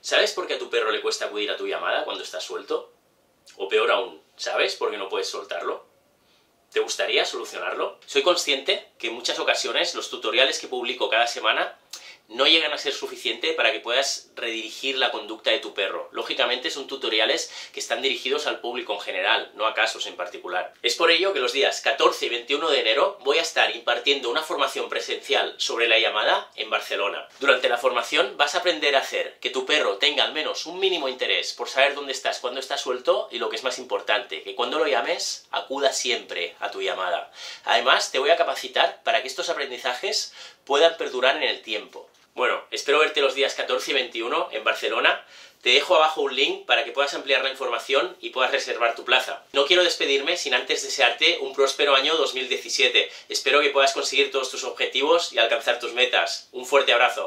¿Sabes por qué a tu perro le cuesta acudir a tu llamada cuando estás suelto? O peor aún, ¿sabes por qué no puedes soltarlo? ¿Te gustaría solucionarlo? Soy consciente que en muchas ocasiones los tutoriales que publico cada semana no llegan a ser suficiente para que puedas redirigir la conducta de tu perro. Lógicamente son tutoriales que están dirigidos al público en general, no a casos en particular. Es por ello que los días 14 y 21 de enero voy a estar impartiendo una formación presencial sobre la llamada en Barcelona. Durante la formación vas a aprender a hacer que tu perro tenga al menos un mínimo interés por saber dónde estás cuando estás suelto y lo que es más importante, que cuando lo llames acuda siempre a tu llamada. Además, te voy a capacitar para que estos aprendizajes puedan perdurar en el tiempo. Bueno, espero verte los días 14 y 21 en Barcelona. Te dejo abajo un link para que puedas ampliar la información y puedas reservar tu plaza. No quiero despedirme sin antes desearte un próspero año 2017. Espero que puedas conseguir todos tus objetivos y alcanzar tus metas. Un fuerte abrazo.